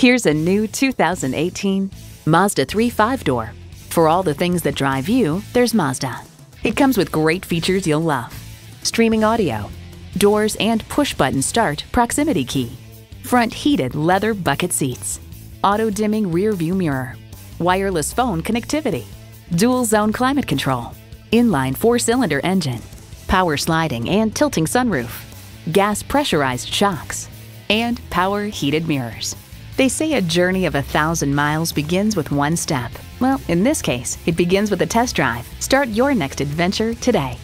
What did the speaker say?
Here's a new 2018 Mazda 3 5-door. For all the things that drive you, there's Mazda. It comes with great features you'll love. Streaming audio, doors and push-button start proximity key, front heated leather bucket seats, auto-dimming rear view mirror, wireless phone connectivity, dual zone climate control, inline four-cylinder engine, power sliding and tilting sunroof, gas pressurized shocks, and power heated mirrors. They say a journey of a thousand miles begins with one step. Well, in this case, it begins with a test drive. Start your next adventure today.